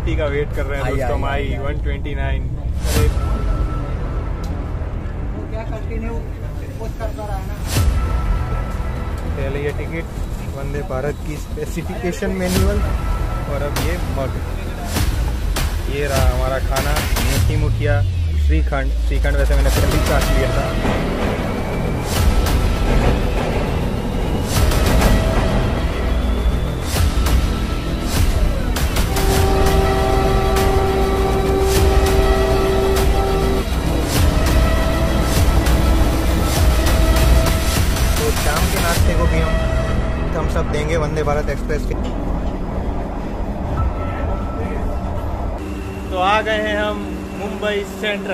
Twenty का wait कर रहे हैं दोस्तों आई, वन ट्वेंटी नाइन पहले ये टिकट वंदे भारत की स्पेसिफिकेशन मैनुअल और अब ये मग ये रहा हमारा खाना मीठी मुठिया श्रीखंड। श्रीखंड वैसे मैंने पहले चाट लिया था। भी हम हम सब देंगे वंदे भारत एक्सप्रेस के। तो आ गए हैं हम मुंबई सेंट्रल।